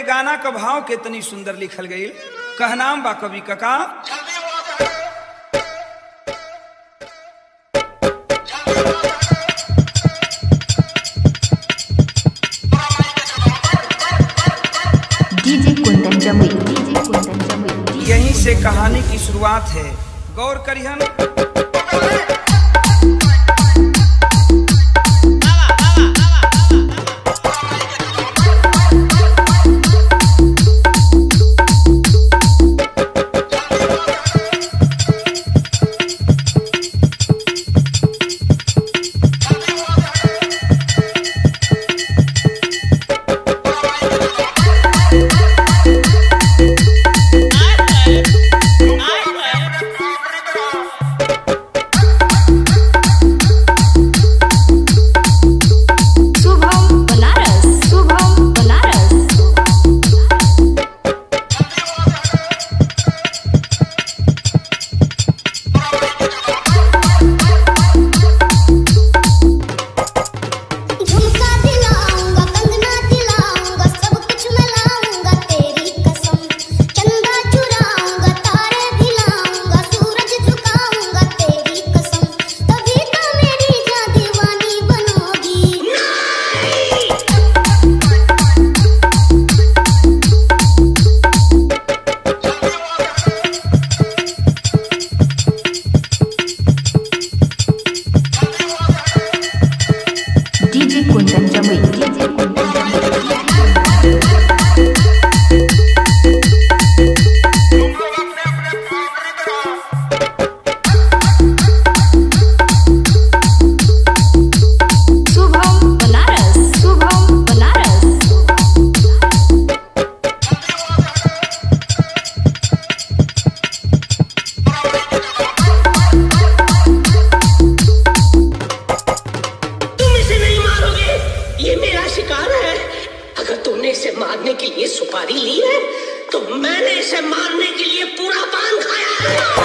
गाना का भाव कितनी सुंदर लिखल गई। कहनाम बा कवि कका। यहीं से कहानी की शुरुआत है। गौर करिहन। सुपारी ली है। तो मैंने इसे मारने के लिए पूरा पान खाया है।